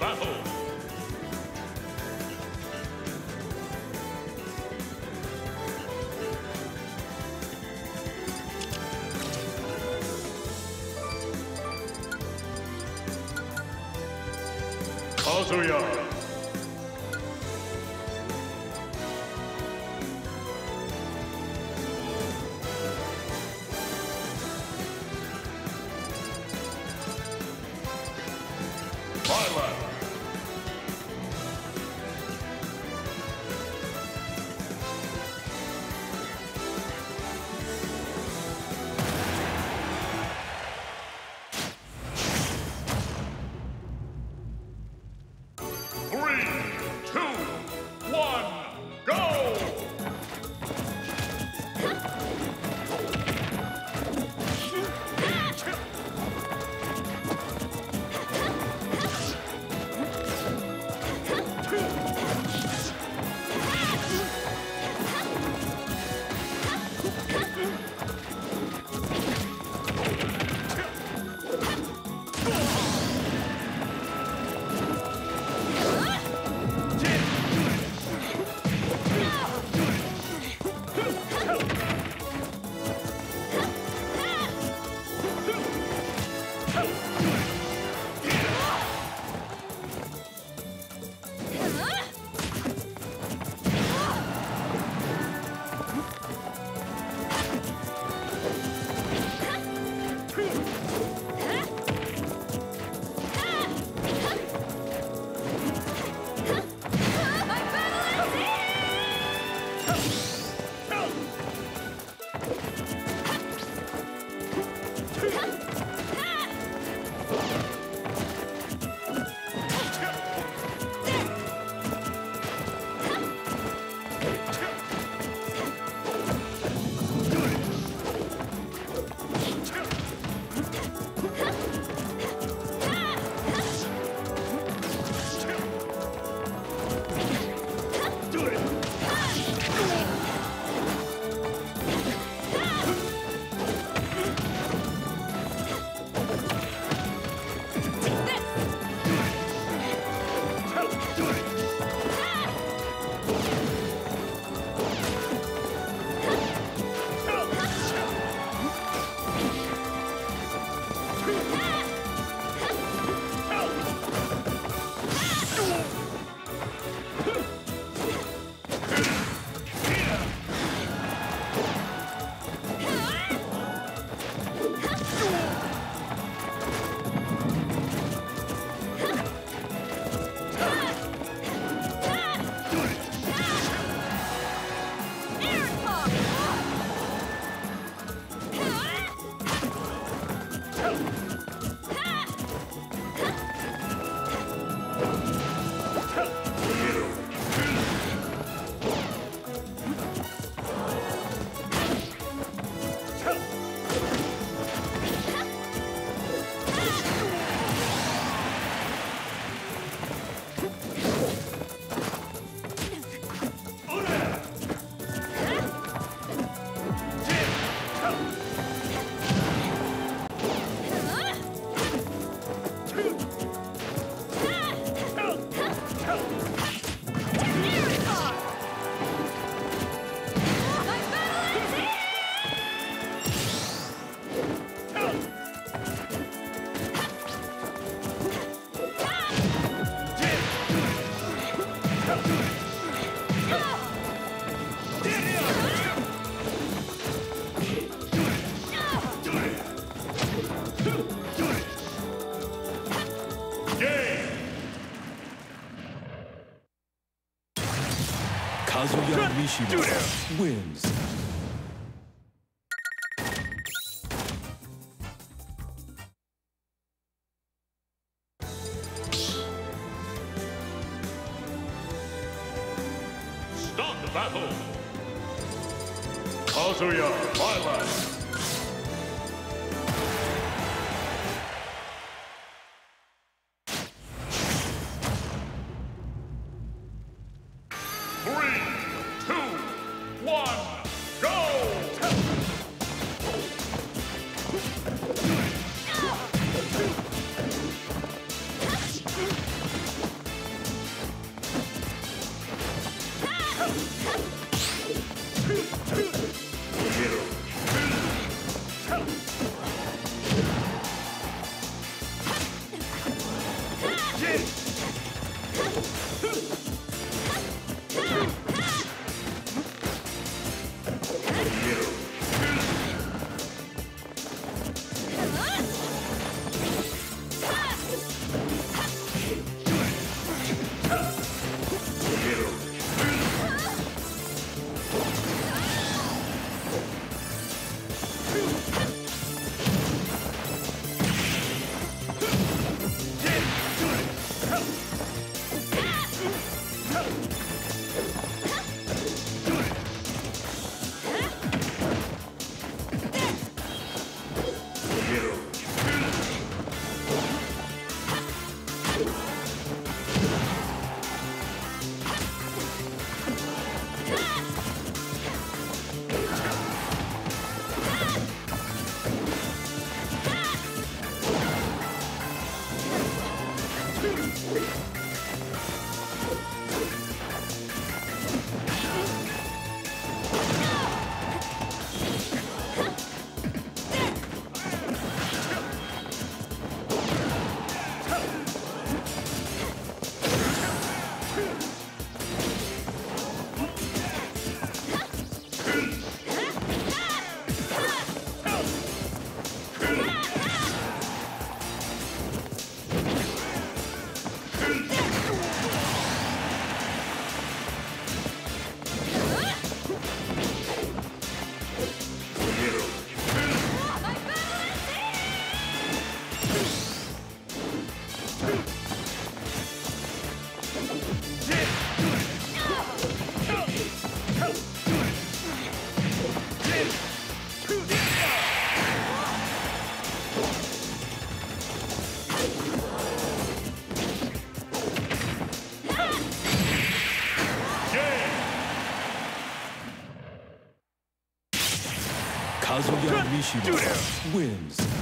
battle. Kazuya. Wins. Start the battle. Kazuya Violet. Three, Wins.